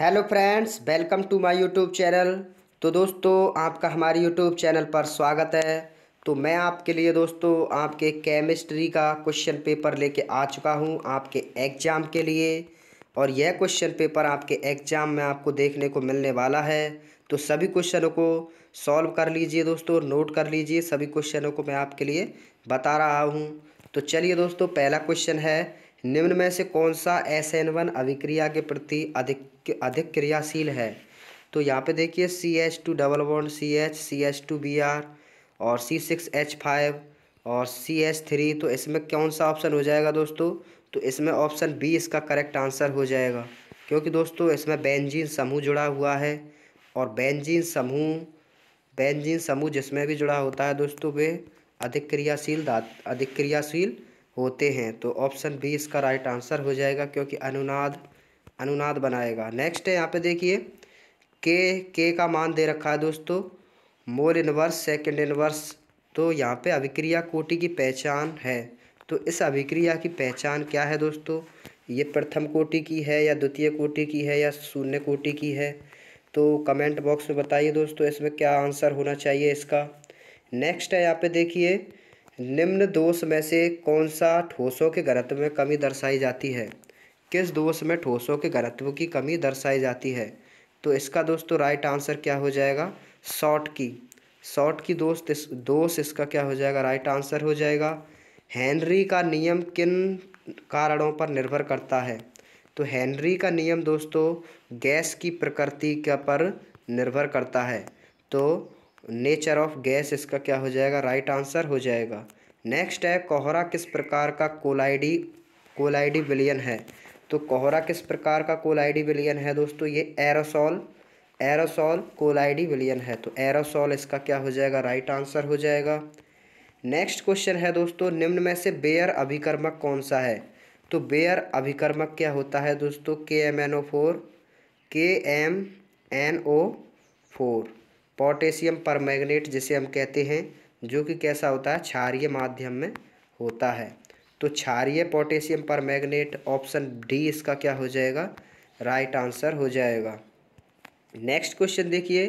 Hello friends welcome to my YouTube channel तो दोस्तों, आपका हमारे यूट्यूब चैनल पर स्वागत है। तो मैं आपके लिए दोस्तों, आपके केमिस्ट्री का क्वेश्चन पेपर लेके आ चुका हूँ आपके एग्ज़ाम के लिए। और यह क्वेश्चन पेपर आपके एग्ज़ाम में आपको देखने को मिलने वाला है। तो सभी क्वेश्चनों को सॉल्व कर लीजिए दोस्तों नोट कर लीजिए। सभी क्वेश्चनों को मैं आपके लिए बता रहा हूँ। तो चलिए दोस्तों, पहला क्वेश्चन है निम्न में से कौन सा एस एन वन अभिक्रिया के प्रति अधिक अधिक क्रियाशील है? तो यहाँ पे देखिए C H two double one C H C H two B R और सी सिक्स एच फाइव और सी एच थ्री तो इसमें कौन सा ऑप्शन हो जाएगा दोस्तों? तो इसमें ऑप्शन बी इसका करेक्ट आंसर हो जाएगा। क्योंकि दोस्तों, इसमें बेंजीन समूह जुड़ा हुआ है और बेंजीन समूह बेंजीन समूह जिसमें भी जुड़ा होता है दोस्तों, वे अधिक क्रियाशील अधिक क्रियाशील होते हैं तो ऑप्शन बी इसका राइट आंसर हो जाएगा क्योंकि अनुनाद अनुनाद बनाएगा। नेक्स्ट है, यहाँ पे देखिए के के का मान दे रखा है दोस्तों। मोल इनवर्स सेकंड इनवर्स तो यहाँ पे अभिक्रिया कोटि की पहचान है। तो इस अभिक्रिया की पहचान क्या है दोस्तों? ये प्रथम कोटि की है या द्वितीय कोटि की है या शून्य कोटि की है? तो कमेंट बॉक्स में बताइए दोस्तों, इसमें क्या आंसर होना चाहिए इसका? नेक्स्ट है, यहाँ पे देखिए निम्न दोष में से कौन सा ठोसों के घनत्व में कमी दर्शाई जाती है? किस दोष में ठोसों के घनत्व की कमी दर्शाई जाती है? तो इसका दोस्तों राइट आंसर क्या हो जाएगा? शॉर्ट की। शॉर्ट की दोस्त इस, दोष इसका क्या हो जाएगा? राइट आंसर हो जाएगा। हेनरी का नियम किन कारणों पर निर्भर करता है? तो हेनरी का नियम दोस्तों, गैस की प्रकृति के पर निर्भर करता है। तो नेचर ऑफ़ गैस इसका क्या हो जाएगा? राइट आंसर हो जाएगा। नेक्स्ट है, कोहरा किस प्रकार का कोलाइडी कोलाइडी विलियन है? तो कोहरा किस प्रकार का कोलाइडी विलियन है दोस्तों? ये एरोसॉल एरोसॉल कोलाइडी विलियन है। तो एरोसॉल इसका क्या हो जाएगा? राइट आंसर हो जाएगा। नेक्स्ट क्वेश्चन है दोस्तों, निम्न में से बेयर अभिकर्मक कौन सा है? तो बेयर अभिकर्मक क्या होता है दोस्तों? K M N O four K M N O four potassium permanganate जिसे हम कहते हैं, जो कि कैसा होता है? क्षारीय माध्यम में होता है। तो क्षारीय पोटेशियम परमैग्नेट ऑप्शन डी इसका क्या हो जाएगा? राइट आंसर हो जाएगा। नेक्स्ट क्वेश्चन देखिए।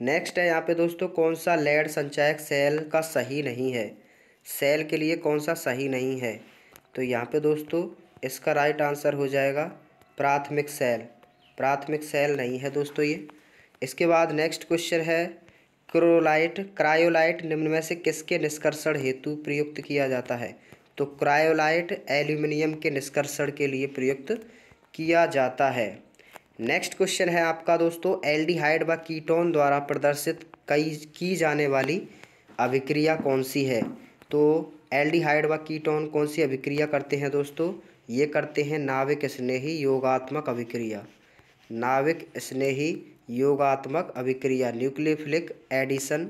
नेक्स्ट है यहाँ पे दोस्तों, कौन सा लेड संचायक सेल का सही नहीं है? सेल के लिए कौन सा सही नहीं है? तो यहाँ पे दोस्तों, इसका राइट आंसर हो जाएगा प्राथमिक सेल। प्राथमिक सेल नहीं है दोस्तों ये। इसके बाद नेक्स्ट क्वेश्चन है क्रोलाइट क्रायोलाइट निम्न में से किसके निष्कर्षण हेतु प्रयुक्त किया जाता है? तो क्रायोलाइट एल्यूमिनियम के निष्कर्षण के लिए प्रयुक्त किया जाता है। नेक्स्ट क्वेश्चन है आपका दोस्तों एल्डिहाइड व कीटोन द्वारा प्रदर्शित कई, की जाने वाली अभिक्रिया कौन सी है? तो एल्डिहाइड व कीटोन कौन सी अभिक्रिया करते हैं दोस्तों? ये करते हैं नाविक स्नेही योगात्मक अभिक्रिया। नाविक स्नेही, योगात्मक अभिक्रिया, न्यूक्लियोफिलिक एडिशन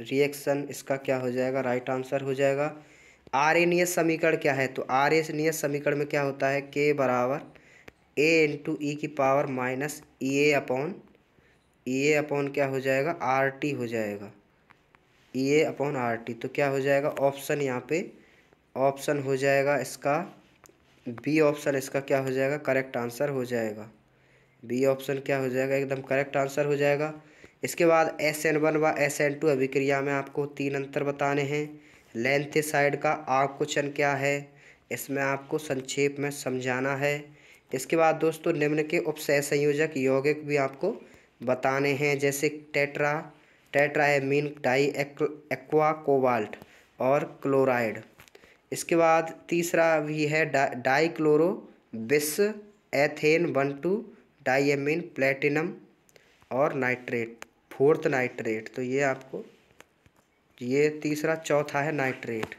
रिएक्शन इसका क्या हो जाएगा? राइट आंसर हो जाएगा। आर ए समीकरण क्या है? तो आर ए समीकरण में क्या होता है? के बराबर ए इंटू ई की power minus E A upon E A upon क्या हो जाएगा? आर टी हो जाएगा। E A upon R T तो क्या हो जाएगा? ऑप्शन यहाँ पे ऑप्शन हो जाएगा इसका बी ऑप्शन इसका क्या हो जाएगा? करेक्ट आंसर हो जाएगा। बी ऑप्शन क्या हो जाएगा? एकदम करेक्ट आंसर हो जाएगा। इसके बाद एस एन वन व एस एन टू अभिक्रिया में आपको तीन अंतर बताने हैं। लेंथ साइड का आकुचन क्या है? इसमें आपको संक्षेप में समझाना है। इसके बाद दोस्तों निम्न के उपसय संयोजक यौगिक भी आपको बताने हैं जैसे tetra tetraammine di aqua cobalt और क्लोराइड। इसके बाद तीसरा भी है डा, di chloro bis ethane one two diamine platinum और नाइट्रेट, फोर्थ नाइट्रेट। तो ये आपको, ये तीसरा चौथा है नाइट्रेट।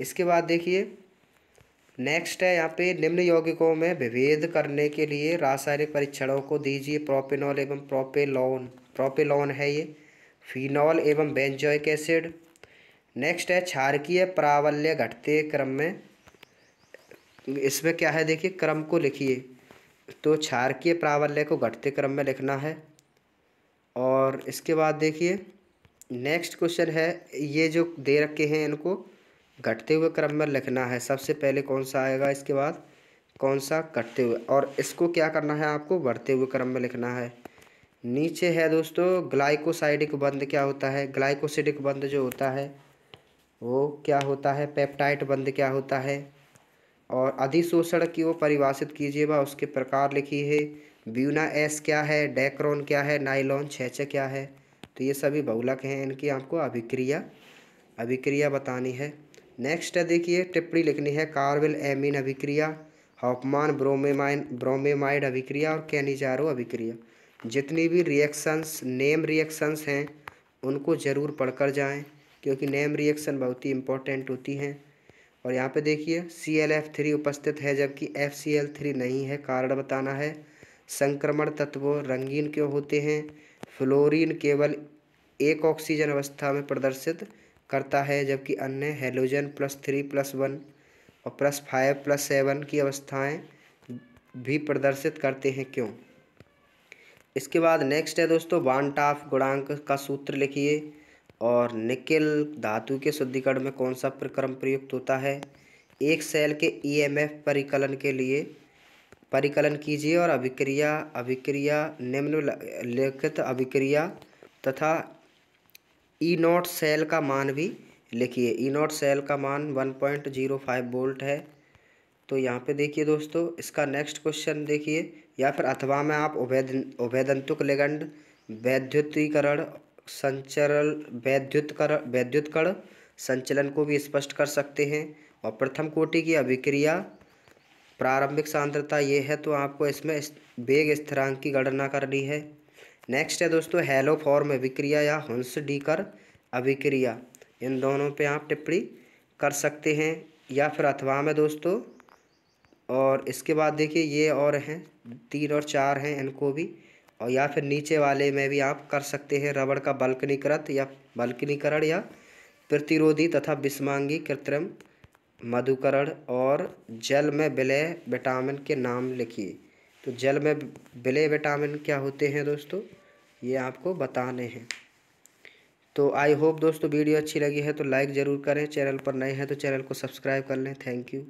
इसके बाद देखिए, नेक्स्ट है यहाँ पे निम्न यौगिकों में विभेद करने के लिए रासायनिक परीक्षणों को दीजिए प्रोपेनॉल एवं प्रोपेलॉन। प्रोपेलॉन है ये। फिनॉल एवं बेंजोइक एसिड। नेक्स्ट है क्षारकीय प्रावल्य घटते क्रम में। इसमें क्या है देखिए, क्रम को लिखिए। तो क्षारकीय प्रावल्य को घटते क्रम में लिखना है। और इसके बाद देखिए नेक्स्ट क्वेश्चन है, ये जो दे रखे हैं इनको घटते हुए क्रम में लिखना है। सबसे पहले कौन सा आएगा इसके बाद? कौन सा कटते हुए? और इसको क्या करना है आपको? बढ़ते हुए क्रम में लिखना है। नीचे है दोस्तों ग्लाइकोसाइडिक बंद क्या होता है? ग्लाइकोसिडिक बंद जो होता है, वो क्या होता है? पेप्टाइट बंद क्या होता है? और अधिशोषण की वो परिभाषित कीजिए। वह उसके प्रकार लिखी है। ब्यूना एस क्या है? डेक्रोन क्या है? नाइलॉन छेच क्या है? तो ये सभी बहुलक हैं। इनकी आपको अभिक्रिया अभिक्रिया बतानी है। नेक्स्ट है देखिए, टिप्पणी लिखनी है। कार्बिल एमिन अभिक्रिया हॉपमान ब्रोमेमाइन, ब्रोमेमाइड अभिक्रिया और कैनिजारो अभिक्रिया। जितनी भी रिएक्शंस नेम रिएक्शंस हैं, उनको ज़रूर पढ़कर जाएँ, क्योंकि नेम रिएक्शन बहुत ही इम्पोर्टेंट होती हैं। और यहाँ पे देखिए सी एल एफ़ थ्री उपस्थित है, जबकि एफ़ सी एल थ्री नहीं है। कारण बताना है, संक्रमण तत्व रंगीन क्यों होते हैं? फ्लोरीन केवल एक ऑक्सीजन अवस्था में प्रदर्शित करता है, जबकि अन्य halogen plus three plus one और प्लस फाइव प्लस सेवन की अवस्थाएँ भी प्रदर्शित करते हैं। क्यों? इसके बाद नेक्स्ट है दोस्तों वानटाफ गुणांक का सूत्र लिखिए। और निकेल धातु के शुद्धिकरण में कौन सा प्रक्रम प्रयुक्त होता है? एक सेल के ईएमएफ परिकलन के लिए परिकलन कीजिए और अभिक्रिया अभिक्रिया निम्नलिखित अभिक्रिया तथा ई नॉट सेल का मान भी लिखिए। ई नॉट सेल का मान one point zero five volt है। तो यहाँ पे देखिए दोस्तों, इसका नेक्स्ट क्वेश्चन देखिए या फिर अथवा में आप उभय उभयदंतुक लेगंड, वैद्युतीकरण संचरण वैद्युत कर वैद्युत कण संचलन को भी स्पष्ट कर सकते हैं। और प्रथम कोटि की अभिक्रिया, प्रारंभिक सांद्रता ये है तो आपको इसमें वेग स्थिरांक की गणना करनी है। नेक्स्ट है दोस्तों, हेलो फॉर्म अभिक्रिया या हंस डीकर अभिक्रिया। इन दोनों पे आप टिप्पणी कर सकते हैं या फिर अथवा में दोस्तों। और इसके बाद देखिए, ये और हैं, तीन और चार हैं, इनको भी और या फिर नीचे वाले में भी आप कर सकते हैं रबड़ का बल्कनीकृत या बल्कनीकरण या प्रतिरोधी तथा विस्मांगी कृत्रिम मधुकरण और जल में विलय विटामिन के नाम लिखिए। तो जल में विलय विटामिन क्या होते हैं दोस्तों? ये आपको बताने हैं। तो आई होप दोस्तों वीडियो अच्छी लगी है तो लाइक ज़रूर करें। चैनल पर नए हैं तो चैनल को सब्सक्राइब कर लें। Thank you.